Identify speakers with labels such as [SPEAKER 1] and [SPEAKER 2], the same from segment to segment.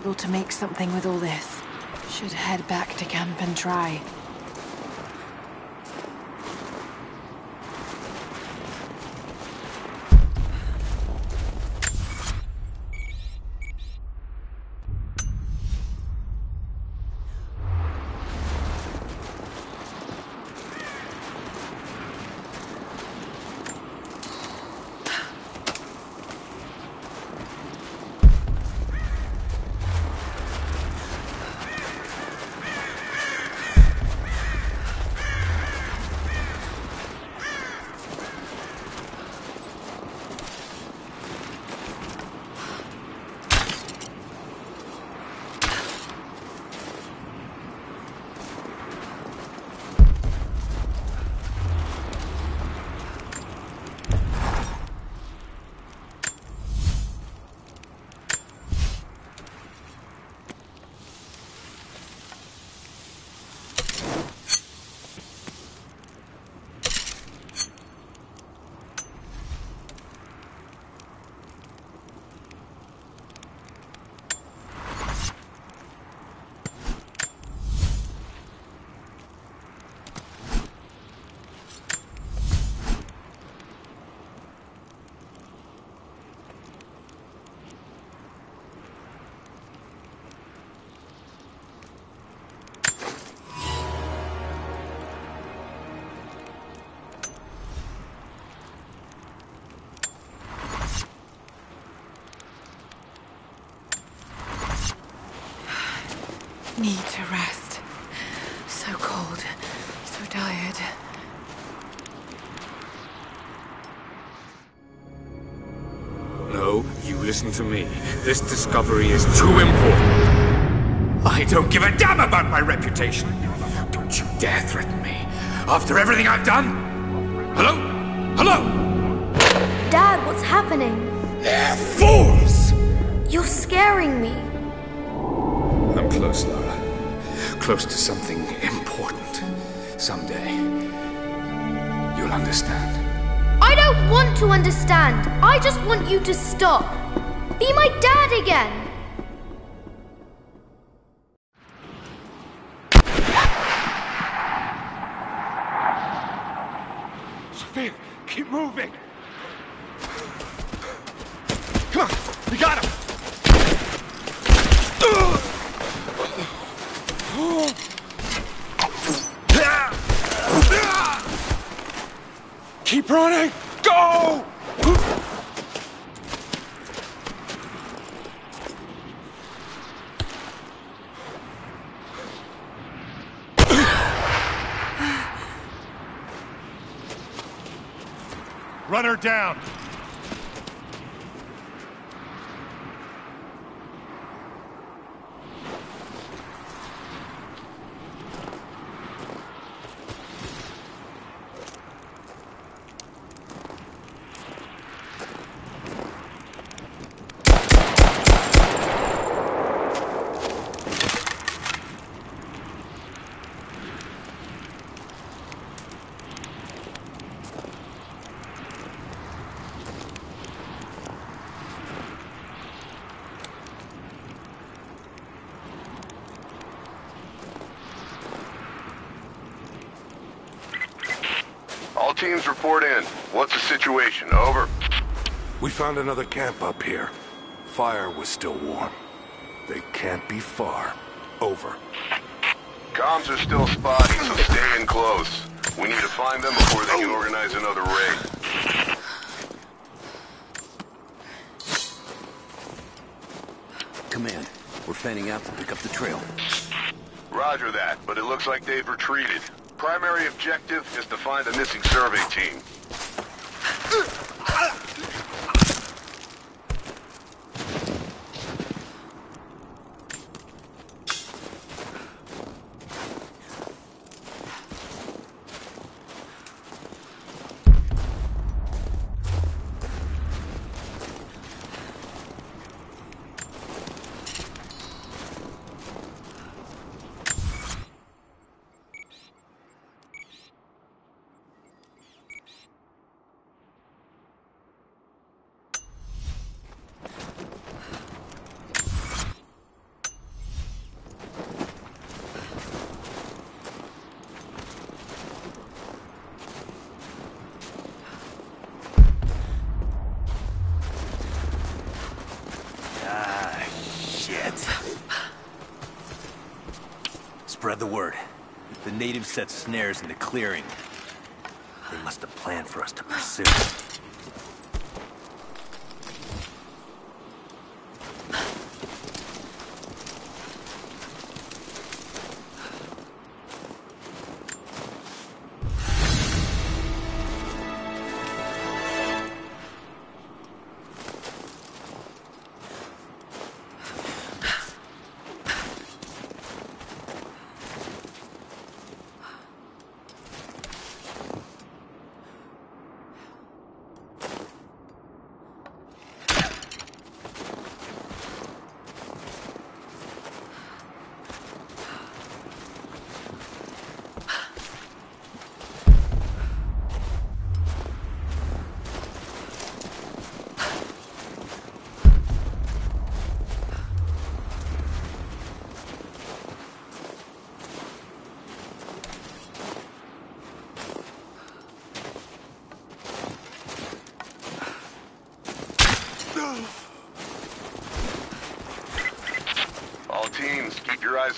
[SPEAKER 1] able to make something with all this. Should head back to camp and try. Need to rest. So cold. So tired.
[SPEAKER 2] No, you listen to me. This discovery is too important. I don't give a damn about my reputation. Don't you dare threaten me. After everything I've done? Hello? Hello?
[SPEAKER 3] Dad, what's happening?
[SPEAKER 2] They're fools!
[SPEAKER 3] You're scaring me.
[SPEAKER 2] I'm close, Lara. Close to something important. Someday, you'll understand.
[SPEAKER 3] I don't want to understand. I just want you to stop. Be my dad again.
[SPEAKER 2] Sophia, keep moving! Come on, we got him! Keep running! Go!
[SPEAKER 4] Run her down!
[SPEAKER 5] All teams report in. What's the situation? Over.
[SPEAKER 6] We found another camp up here. Fire was still warm. They can't be far. Over.
[SPEAKER 5] Comms are still spotty, so stay in close. We need to find them before they can organize another raid.
[SPEAKER 7] Command, we're fanning out to pick up the trail.
[SPEAKER 5] Roger that, but it looks like they've retreated. Primary objective is to find the missing survey team.
[SPEAKER 7] The word. The natives set snares in the clearing. They must have planned for us to pursue.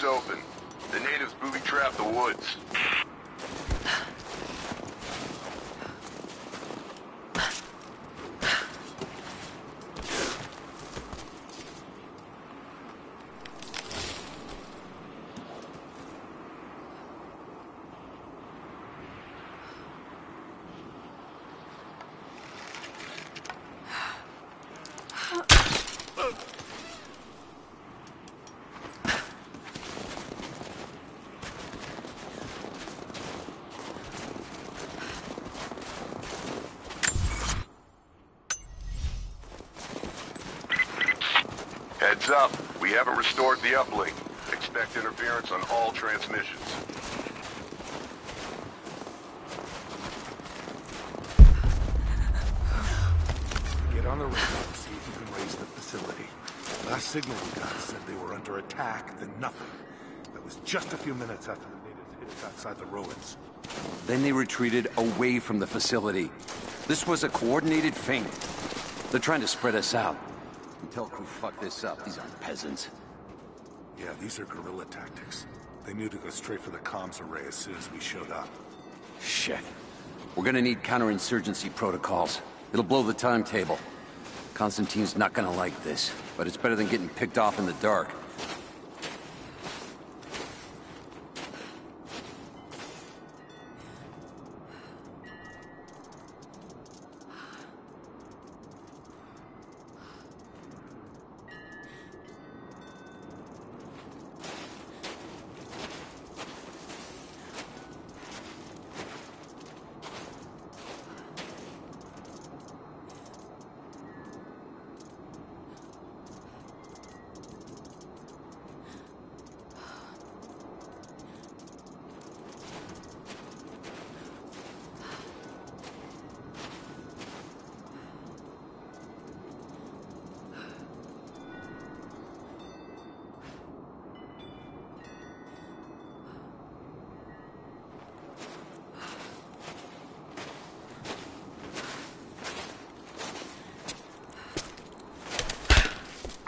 [SPEAKER 5] Open. The natives booby-trapped the woods. Heads up, we haven't restored the uplink. Expect interference on all transmissions.
[SPEAKER 6] Get on the radar and see if you can raise the facility. Last signal we got said they were under attack, then nothing. That was just a few minutes after the natives hit us outside the ruins.
[SPEAKER 7] Then they retreated away from the facility. This was a coordinated feint. They're trying to spread us out. Until crew fuck this up, these aren't peasants.
[SPEAKER 6] Yeah, these are guerrilla tactics. They knew to go straight for the comms array as soon as we showed up.
[SPEAKER 7] Shit. We're gonna need counterinsurgency protocols. It'll blow the timetable. Konstantin's not gonna like this, but it's better than getting picked off in the dark.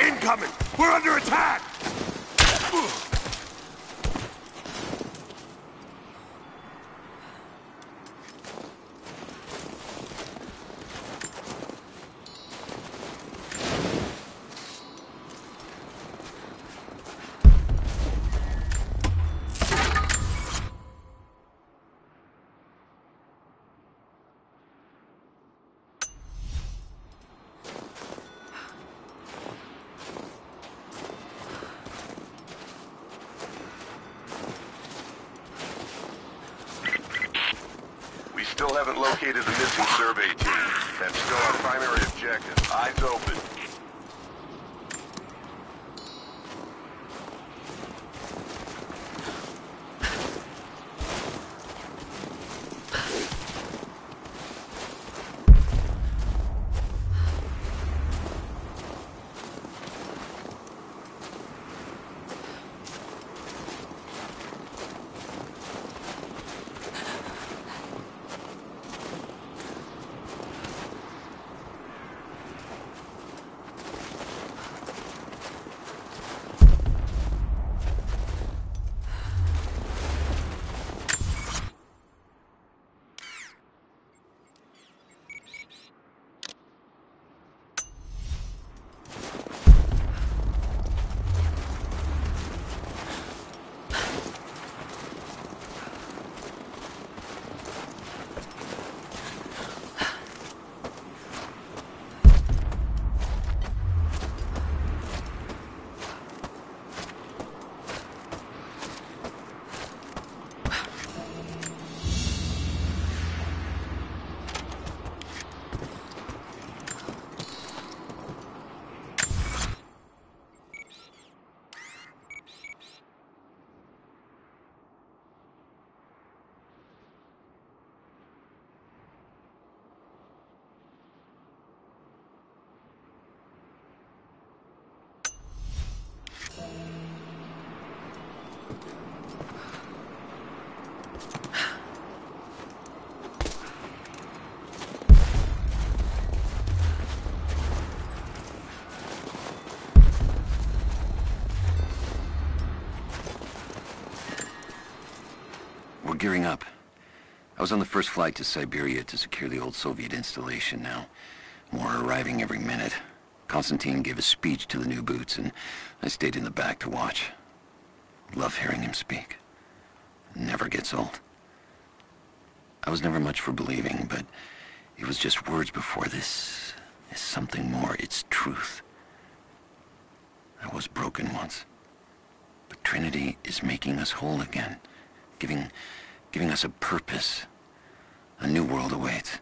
[SPEAKER 6] Incoming! We're under attack!
[SPEAKER 5] We still haven't located the missing survey team. That's still our primary objective. Eyes open.
[SPEAKER 7] Gearing up. I was on the first flight to Siberia to secure the old Soviet installation now. More arriving every minute. Konstantin gave a speech to the new boots, and I stayed in the back to watch. Love hearing him speak. Never gets old. I was never much for believing, but it was just words before this is something more. It's truth. I was broken once. But Trinity is making us whole again, giving, giving us a purpose. A new world awaits.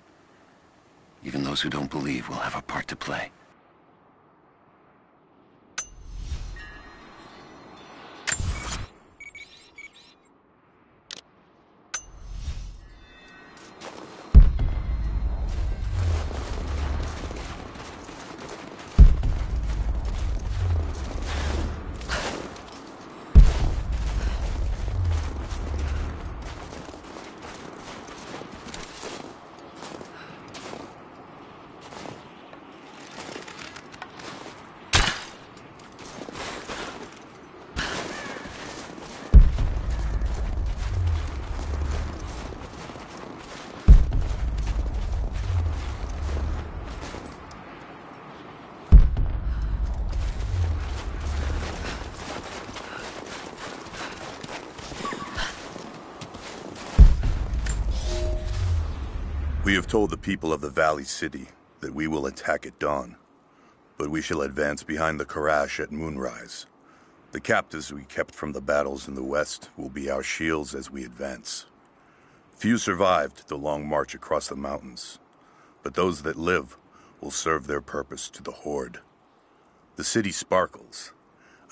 [SPEAKER 7] Even those who don't believe will have a part to play.
[SPEAKER 4] We have told the people of the Valley City that we will attack at dawn, but we shall advance behind the Karash at moonrise. The captives we kept from the battles in the west will be our shields as we advance. Few survived the long march across the mountains, but those that live will serve their purpose to the Horde. The city sparkles,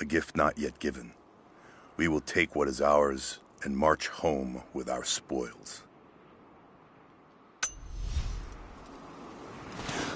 [SPEAKER 4] a gift not yet given. We will take what is ours and march home with our spoils.
[SPEAKER 1] Damn, it's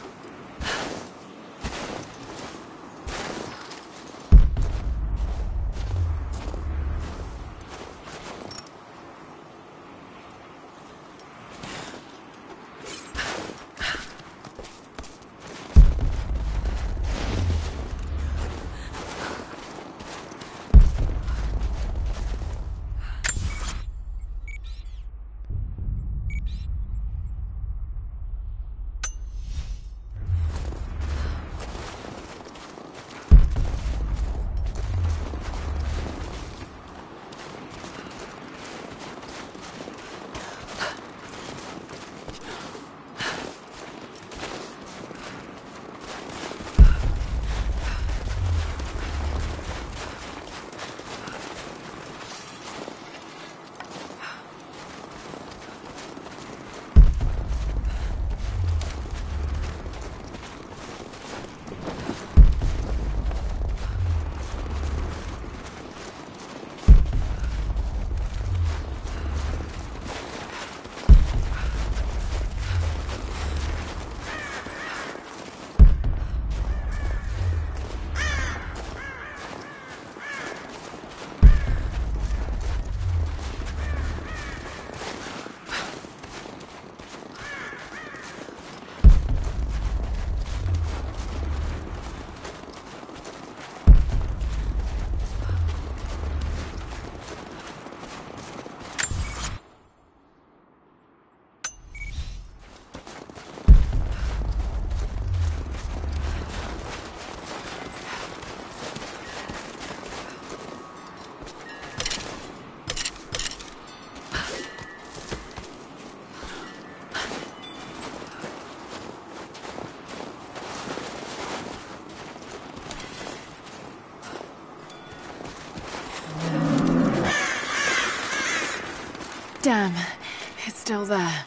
[SPEAKER 1] still there.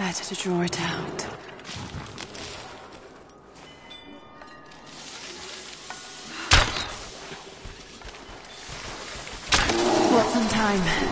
[SPEAKER 1] Better to draw it out. What's on time?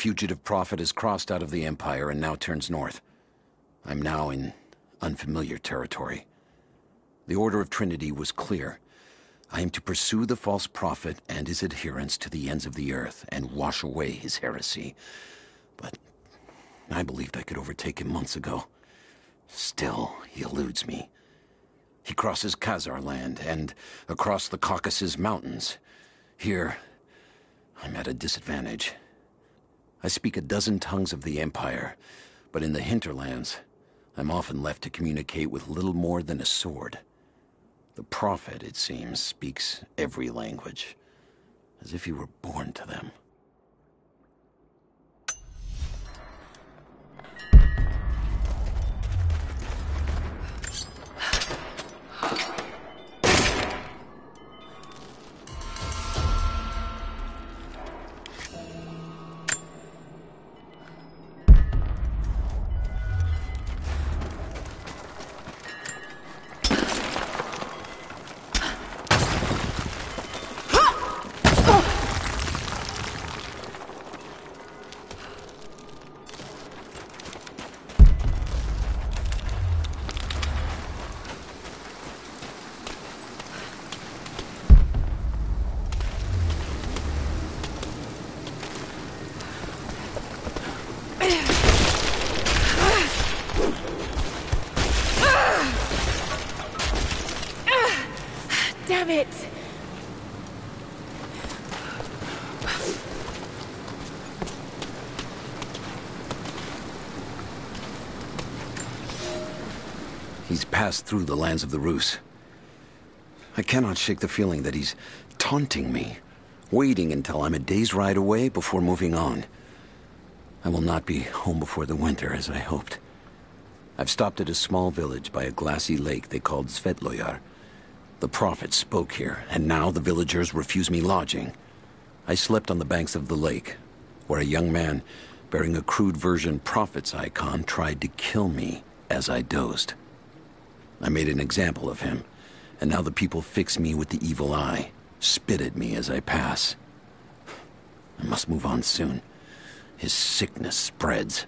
[SPEAKER 7] Fugitive prophet has crossed out of the Empire and now turns north. I'm now in unfamiliar territory. The Order of Trinity was clear. I am to pursue the false prophet and his adherents to the ends of the earth and wash away his heresy. But I believed I could overtake him months ago. Still, he eludes me. He crosses Khazar land and across the Caucasus Mountains. Here, I'm at a disadvantage. I speak a dozen tongues of the Empire, but in the hinterlands, I'm often left to communicate with little more than a sword. The Prophet, it seems, speaks every language, as if he were born to them. He's passed through the lands of the Rus. I cannot shake the feeling that he's taunting me, waiting until I'm a day's ride away before moving on. I will not be home before the winter, as I hoped. I've stopped at a small village by a glassy lake they called Svetloyar. The prophet spoke here, and now the villagers refuse me lodging. I slept on the banks of the lake, where a young man bearing a crude version prophet's icon tried to kill me as I dozed. I made an example of him, and now the people fix me with the evil eye, spit at me as I pass. I must move on soon. His sickness spreads.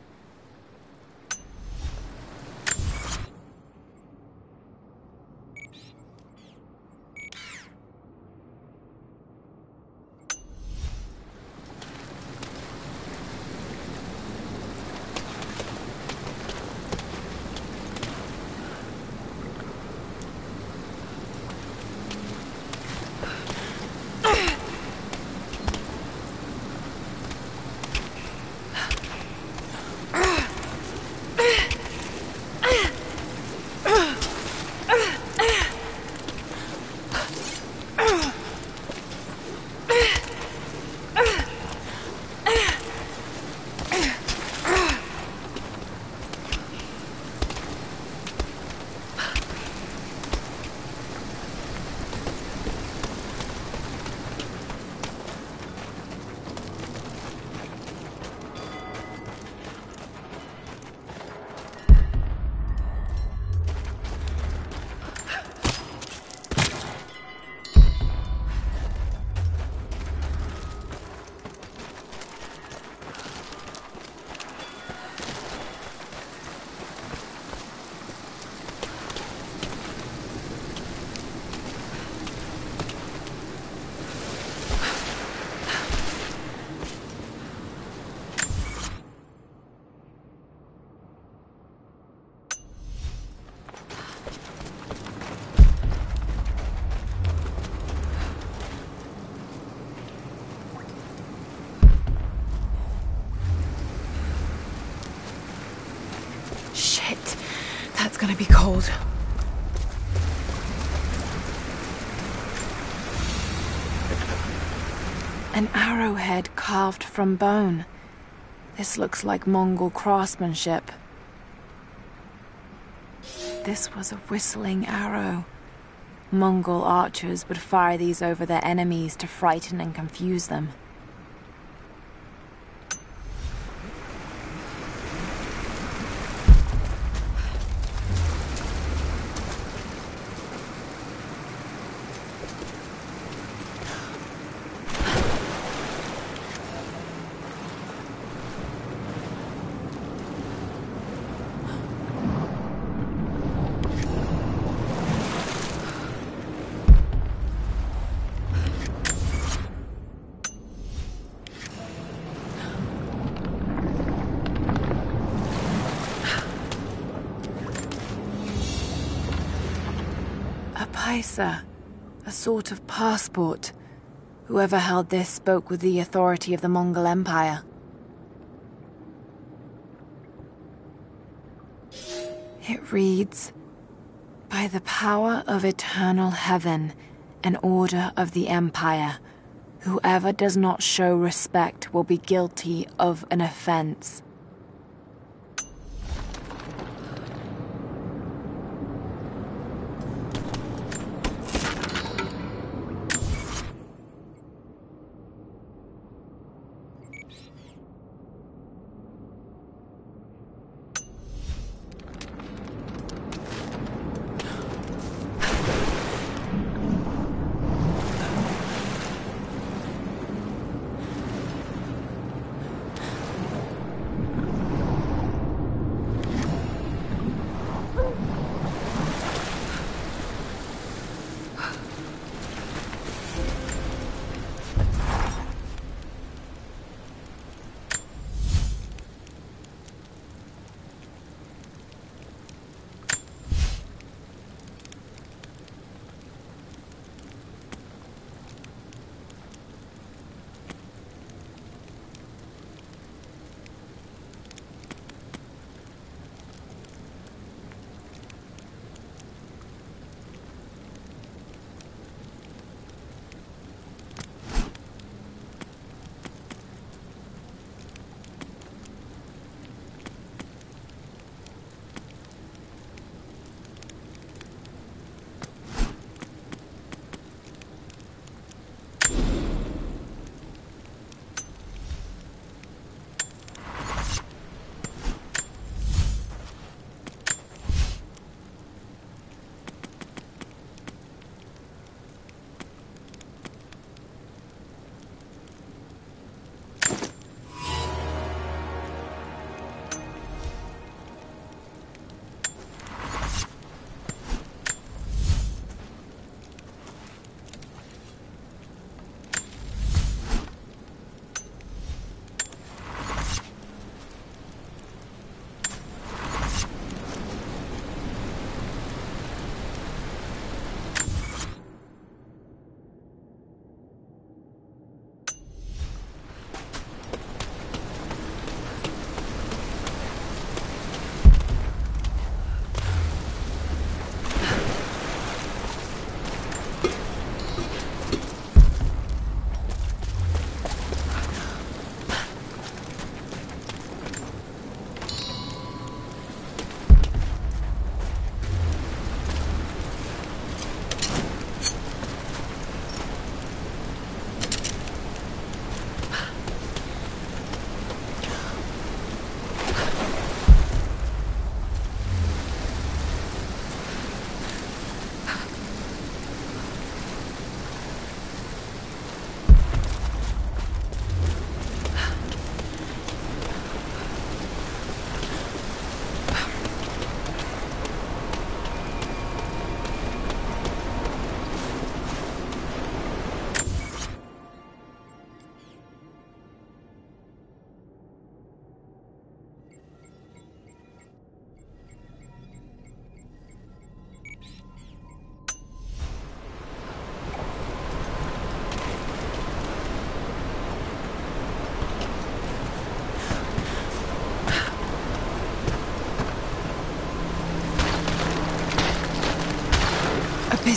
[SPEAKER 1] An arrowhead carved from bone. This looks like Mongol craftsmanship. This was a whistling arrow. Mongol archers would fire these over their enemies to frighten and confuse them. A a sort of passport. Whoever held this spoke with the authority of the Mongol Empire. It reads By the power of eternal heaven and order of the Empire, whoever does not show respect will be guilty of an offense.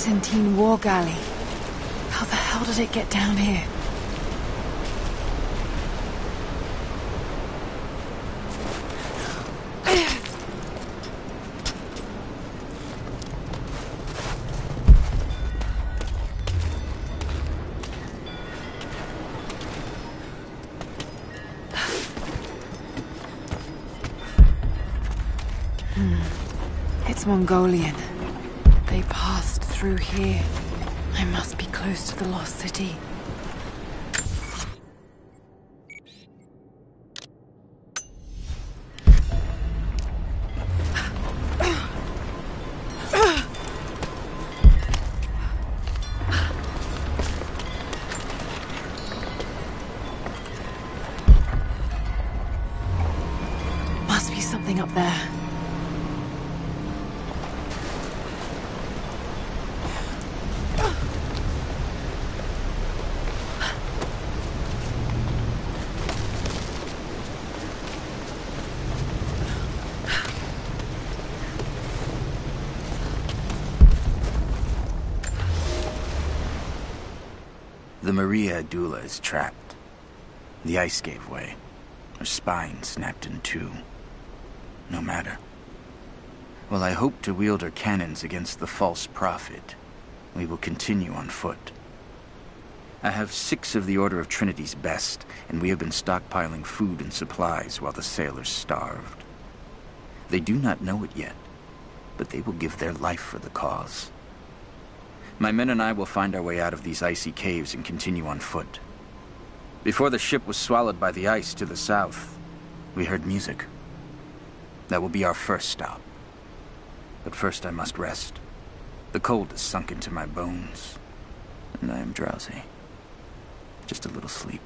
[SPEAKER 1] Byzantine war galley. How the hell did it get down here? Hmm. It's Mongolian. They passed through here. I must be close to the lost city.
[SPEAKER 8] Adula is trapped. The ice gave way. Her spine snapped in two. No matter. While I hope to wield her cannons against the false prophet, we will continue on foot. I have six of the Order of Trinity's best, and we have been stockpiling food and supplies while the sailors starved. They do not know it yet, but they will give their life for the cause. My men and I will find our way out of these icy caves and continue on foot. Before the ship was swallowed by the ice to the south, we heard music. That will be our first stop. But first I must rest. The cold has sunk into my bones, and I am drowsy. Just a little sleep.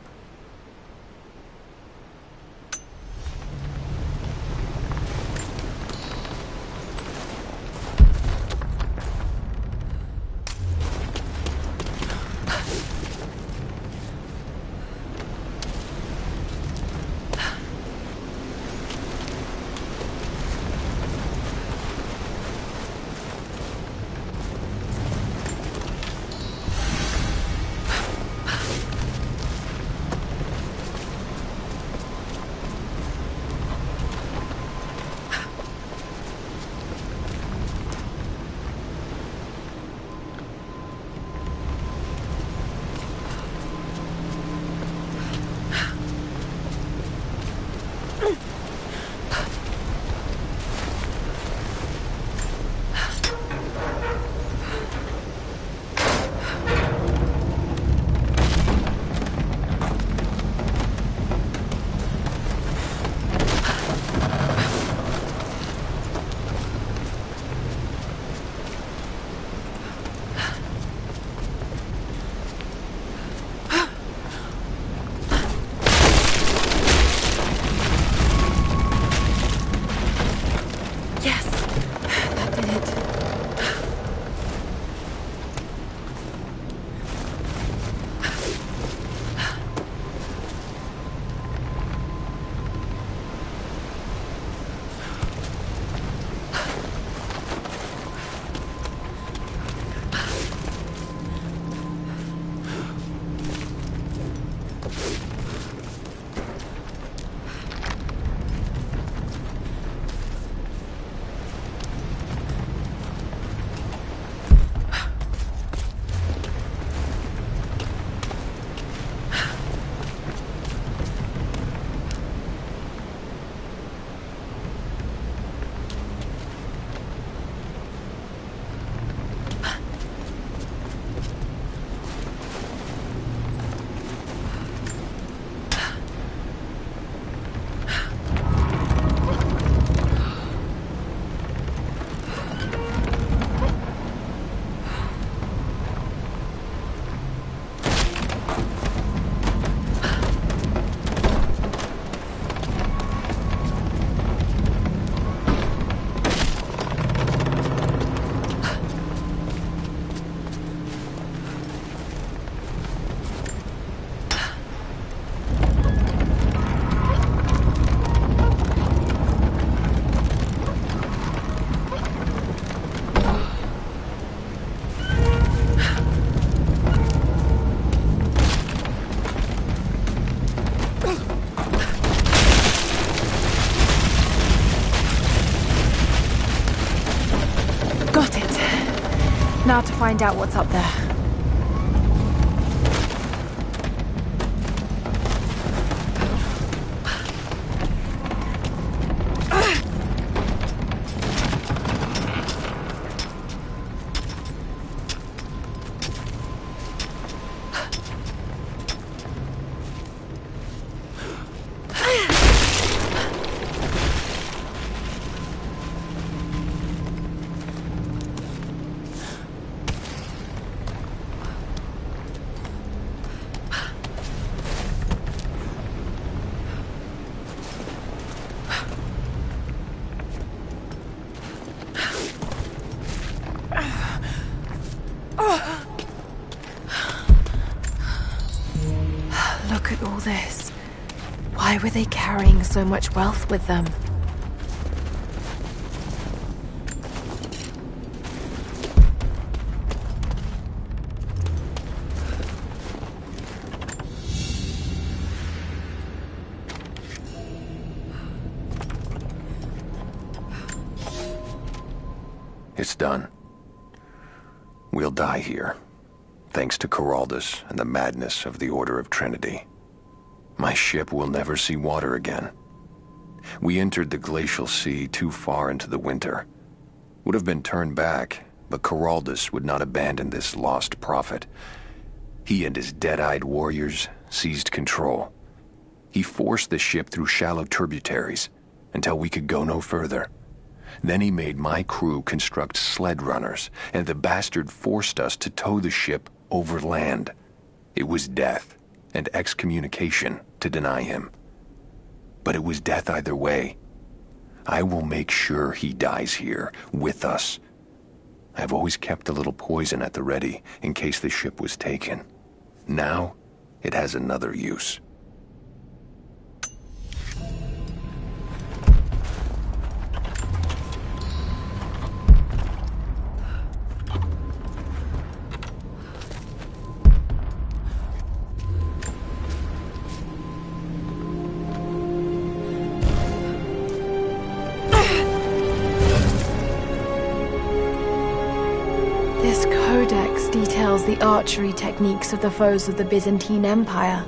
[SPEAKER 1] Now to find out what's up there. Were they carrying so much wealth with them?
[SPEAKER 9] It's done. We'll die here, thanks to Coraldus and the madness of the Order of Trinity. My ship will never see water again. We entered the glacial sea too far into the winter. Would have been turned back, but Coraldus would not abandon this lost prophet. He and his dead-eyed warriors seized control. He forced the ship through shallow tributaries until we could go no further. Then he made my crew construct sled runners, and the bastard forced us to tow the ship over land. It was death and excommunication to deny him. But it was death either way. I will make sure he dies here, with us. I've always kept a little poison at the ready in case the ship was taken. Now, it has another use.
[SPEAKER 1] Archery techniques of the foes of the Byzantine Empire.